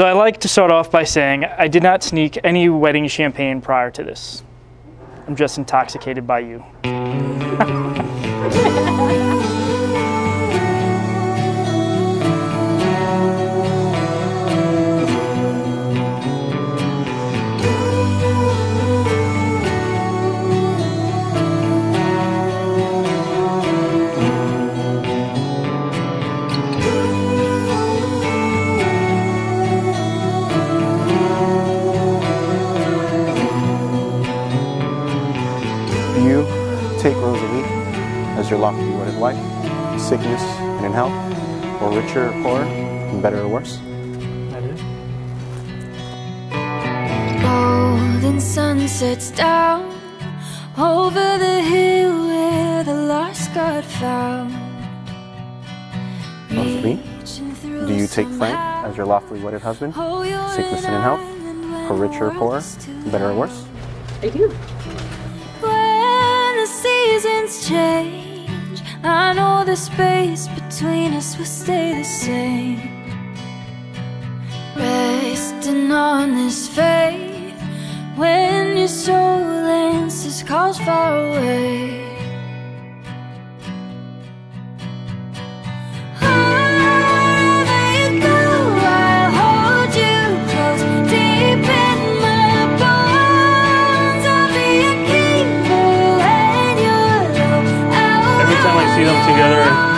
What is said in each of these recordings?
So I like to start off by saying I did not sneak any wedding champagne prior to this. I'm just intoxicated by you. as your lawfully wedded wife, in sickness and in health, or richer or poorer, in better or worse? I did. Golden sun sets down over the hill where the lost got found. Rosalie, Reaching through do you take Frank as your lawfully wedded husband, you're sickness and in health, island or richer or poorer, world's too in better or worse? I do. When the seasons change, I know the space between us will stay the same. Resting on this faith, when your soul answers calls far away.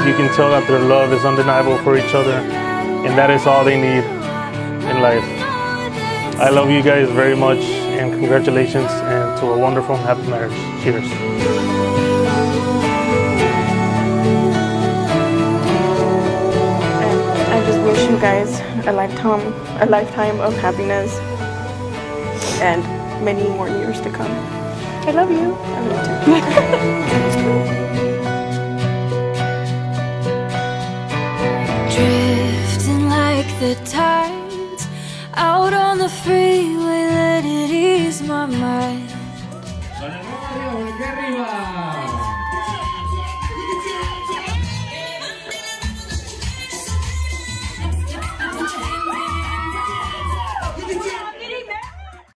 You can tell that their love is undeniable for each other, and that is all they need in life. I love you guys very much, and congratulations, and to a wonderful happy marriage. Cheers. I just wish you guys a lifetime, a lifetime of happiness and many more years to come. I love you. I love you too. the tides out on the freeway, let it ease my mind.